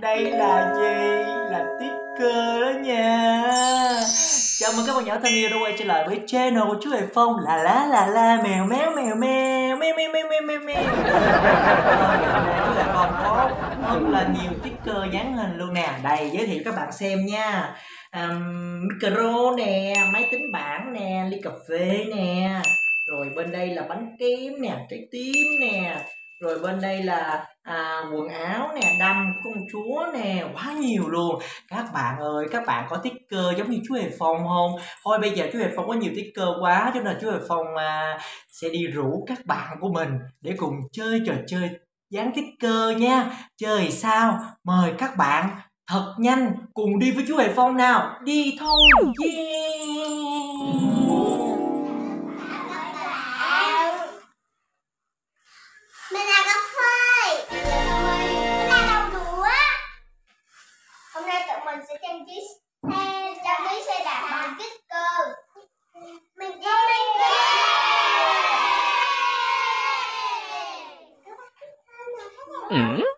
đây là gì là sticker đó nha. Chào mừng các bạn nhỏ thân yêu đã quay trở lại với channel của chú Hề Phong. Là lá là la mèo méo mèo mèo mèo mèo mèo mèo mèo mèo. Chú Hề Phong có rất là nhiều sticker dán hình luôn nè. Đây giới thiệu các bạn xem nha. Um, micro nè máy tính bảng nè ly cà phê nè. Rồi bên đây là bánh kem nè trái tim nè rồi bên đây là à, quần áo nè đâm công chúa nè quá nhiều luôn. Các bạn ơi các bạn có sticker giống như chú hề phong không? Thôi bây giờ chú hề phong có nhiều sticker quá cho nên chú hề phong à, sẽ đi rủ các bạn của mình để cùng chơi trò chơi dán sticker nha. Chơi sao? Mời các bạn thật nhanh cùng đi với chú hề phong nào. Đi thôi. Yeah. chiếc xe trong chiếc xe đạp bằng kích mình đi mình đi Mm-hmm.